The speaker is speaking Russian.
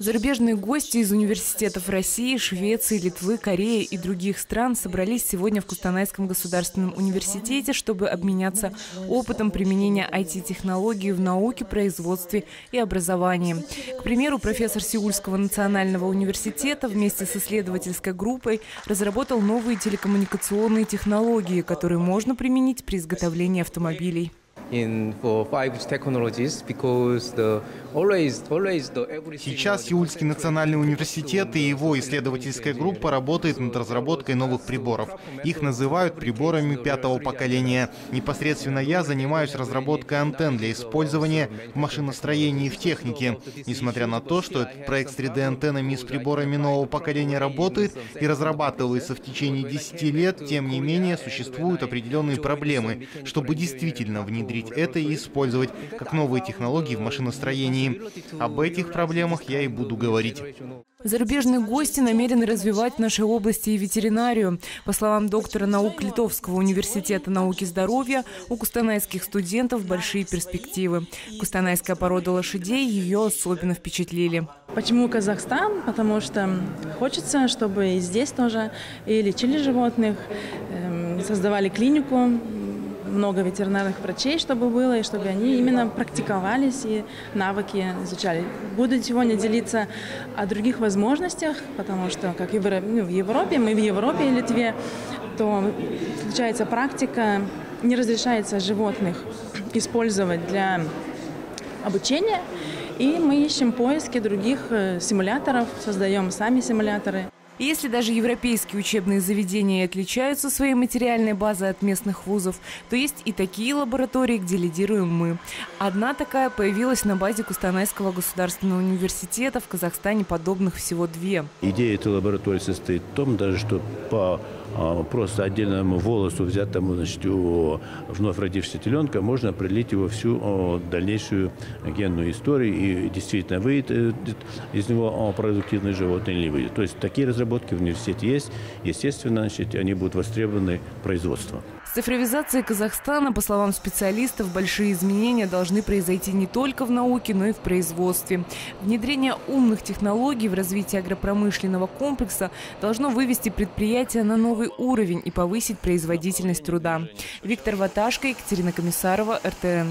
Зарубежные гости из университетов России, Швеции, Литвы, Кореи и других стран собрались сегодня в Кустанайском государственном университете, чтобы обменяться опытом применения IT-технологий в науке, производстве и образовании. К примеру, профессор Сеульского национального университета вместе с исследовательской группой разработал новые телекоммуникационные технологии, которые можно применить при изготовлении автомобилей in for 5G technologies because the always always the Сейчас Сеульский национальный университет и его исследовательская группа работает над разработкой новых приборов. Их называют приборами пятого поколения. Непосредственно я занимаюсь разработкой антенн для использования в машиностроении и в технике. Несмотря на то, что этот проект с 3D-антеннами и с приборами нового поколения работает и разрабатывается в течение 10 лет, тем не менее существуют определенные проблемы, чтобы действительно внедрить внедрить это и использовать как новые технологии в машиностроении. Об этих проблемах я и буду говорить. Зарубежные гости намерены развивать в нашей области и ветеринарию. По словам доктора наук Литовского университета науки здоровья, у кустанайских студентов большие перспективы. Кустанайская порода лошадей ее особенно впечатлили. Почему Казахстан? Потому что хочется, чтобы и здесь тоже и лечили животных, эм, создавали клинику, много ветеринарных врачей, чтобы было, и чтобы они именно практиковались и навыки изучали. Буду сегодня делиться о других возможностях, потому что, как ну, в Европе, мы в Европе и Литве, то случается практика, не разрешается животных использовать для обучения, и мы ищем поиски других э, симуляторов, создаем сами симуляторы. Если даже европейские учебные заведения отличаются своей материальной базой от местных вузов, то есть и такие лаборатории, где лидируем мы. Одна такая появилась на базе Кустанайского государственного университета. В Казахстане подобных всего две. Идея этой лаборатории состоит в том, даже что по просто отдельному волосу, взятому значит, у вновь родившегося теленка, можно определить его всю дальнейшую генную историю и действительно выйдет э, из него продуктивное животное или не выйдет. То есть такие разработки в университете есть. Естественно, значит, они будут востребованы производством. С цифровизацией Казахстана, по словам специалистов, большие изменения должны произойти не только в науке, но и в производстве. Внедрение умных технологий в развитие агропромышленного комплекса должно вывести предприятия на новый уровень и повысить производительность труда. Виктор Ваташко, Екатерина Комиссарова, РТН.